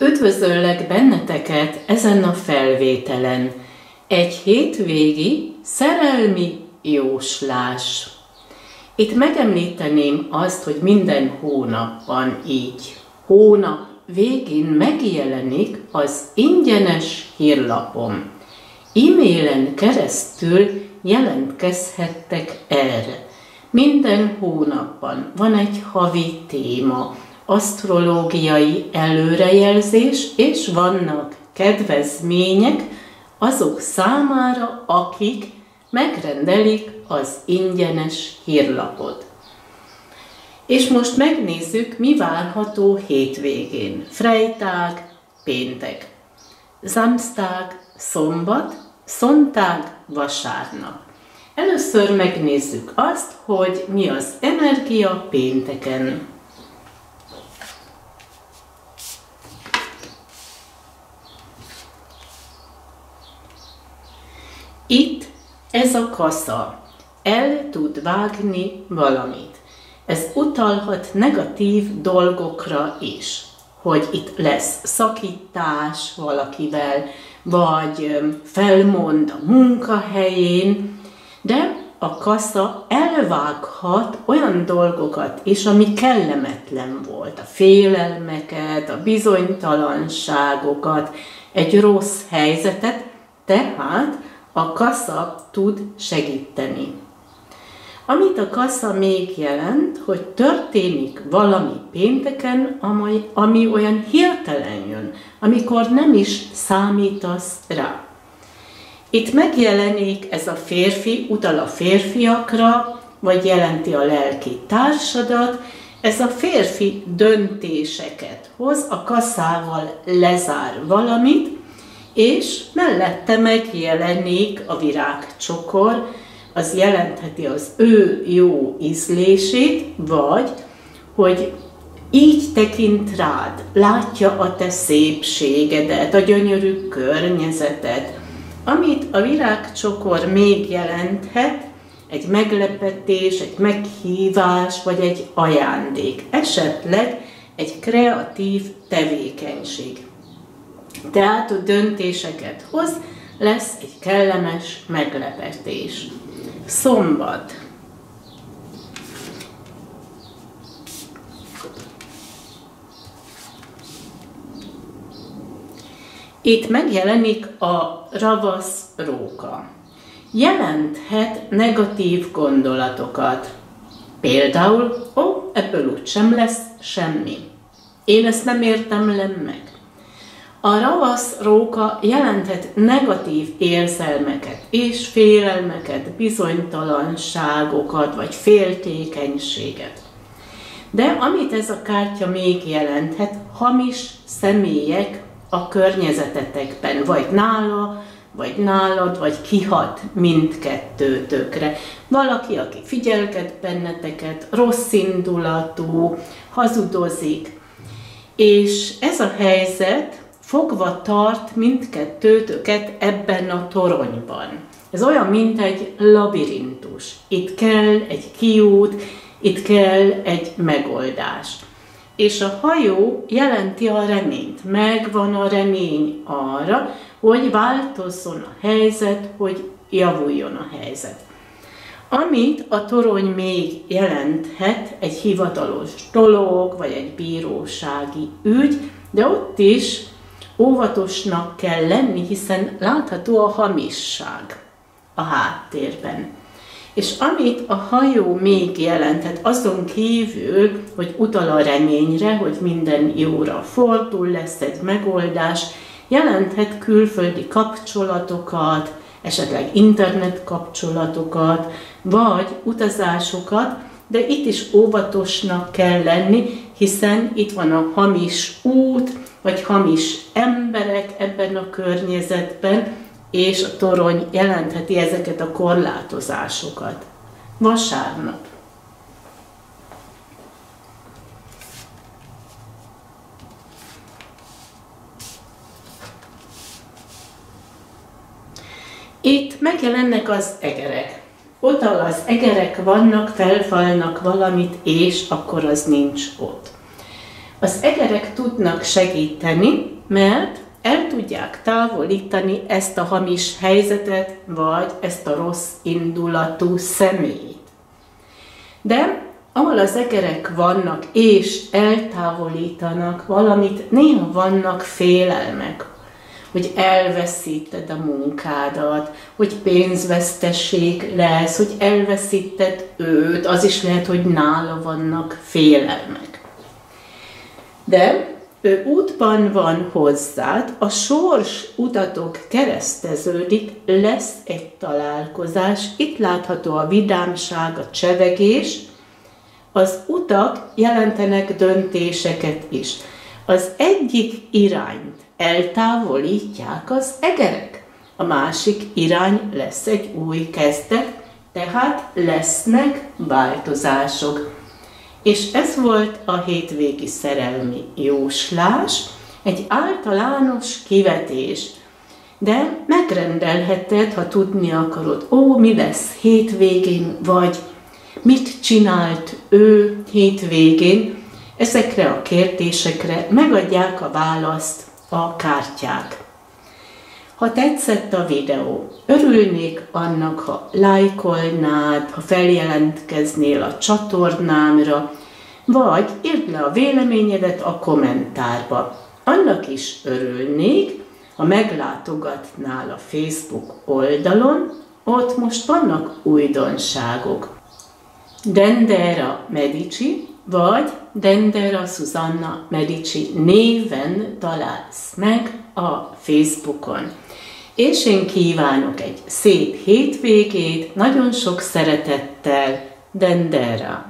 Üdvözöllek benneteket ezen a felvételen. Egy hétvégi szerelmi jóslás. Itt megemlíteném azt, hogy minden hónapban így. Hónap végén megjelenik az ingyenes hírlapom. E-mailen keresztül jelentkezhettek erre. Minden hónapban van egy havi téma, asztrológiai előrejelzés, és vannak kedvezmények azok számára, akik megrendelik az ingyenes hírlapot. És most megnézzük, mi várható hétvégén. Freitag, péntek. Samstag, szombat, szontág, vasárnap. Először megnézzük azt, hogy mi az energia pénteken. Itt ez a kasza el tud vágni valamit. Ez utalhat negatív dolgokra is, hogy itt lesz szakítás valakivel, vagy felmond a munkahelyén, de a kasza elvághat olyan dolgokat is, ami kellemetlen volt, a félelmeket, a bizonytalanságokat, egy rossz helyzetet, tehát a kasza tud segíteni. Amit a kasza még jelent, hogy történik valami pénteken, ami, ami olyan hirtelen jön, amikor nem is számítasz rá. Itt megjelenik ez a férfi, utal a férfiakra, vagy jelenti a lelki társadat, ez a férfi döntéseket hoz, a kaszával lezár valamit, és mellette megjelenik a virágcsokor, az jelentheti az ő jó ízlését, vagy hogy így tekint rád, látja a te szépségedet, a gyönyörű környezetet, amit a virágcsokor még jelenthet, egy meglepetés, egy meghívás, vagy egy ajándék, esetleg egy kreatív tevékenység. Tehát a döntéseket hoz, lesz egy kellemes meglepetés. Szombat. Itt megjelenik a ravasz róka. Jelenthet negatív gondolatokat. Például, ó, ebből úgy sem lesz semmi. Én ezt nem értem le meg. A ravasz róka jelenthet negatív érzelmeket és félelmeket, bizonytalanságokat vagy féltékenységet. De amit ez a kártya még jelenthet, hamis személyek a környezetetekben, vagy nála, vagy nálad, vagy kihat mindkettőtökre. Valaki, aki figyelket benneteket, rossz indulatú, hazudozik. És ez a helyzet fogva tart mindkettőtöket ebben a toronyban. Ez olyan, mint egy labirintus. Itt kell egy kiút, itt kell egy megoldás. És a hajó jelenti a reményt. Megvan a remény arra, hogy változzon a helyzet, hogy javuljon a helyzet. Amit a torony még jelenthet, egy hivatalos dolog, vagy egy bírósági ügy, de ott is óvatosnak kell lenni, hiszen látható a hamisság a háttérben. És amit a hajó még jelentett, azon kívül, hogy utal a reményre, hogy minden jóra fordul, lesz egy megoldás, jelenthet külföldi kapcsolatokat, esetleg internet kapcsolatokat, vagy utazásokat, de itt is óvatosnak kell lenni, hiszen itt van a hamis út, vagy hamis emberek ebben a környezetben, és a torony jelentheti ezeket a korlátozásokat. Vasárnap. Itt megjelennek az egerek. Ott, ahol az egerek vannak, felfalnak valamit, és akkor az nincs ott. Az egerek tudnak segíteni, mert el tudják távolítani ezt a hamis helyzetet, vagy ezt a rossz indulatú személyt. De ahol az egerek vannak és eltávolítanak valamit, néha vannak félelmek, hogy elveszíted a munkádat, hogy pénzvesztesség lesz, hogy elveszíted őt, az is lehet, hogy nála vannak félelmek. De ő útban van hozzád, a sors utatok kereszteződik, lesz egy találkozás, itt látható a vidámság, a csevegés, az utak jelentenek döntéseket is. Az egyik irányt eltávolítják az egerek, a másik irány lesz egy új kezdet, tehát lesznek változások. És ez volt a hétvégi szerelmi jóslás, egy általános kivetés. De megrendelheted, ha tudni akarod, ó, mi lesz hétvégén, vagy mit csinált ő hétvégén, ezekre a kérdésekre megadják a választ a kártyák. Ha tetszett a videó, örülnék annak, ha lájkolnád, ha feljelentkeznél a csatornámra, vagy írd le a véleményedet a kommentárba. Annak is örülnék, ha meglátogatnál a Facebook oldalon, ott most vannak újdonságok. Dendera Medici, vagy Dendera Susanna Medici néven találsz meg a Facebookon. És én kívánok egy szép hétvégét, nagyon sok szeretettel, Dendera.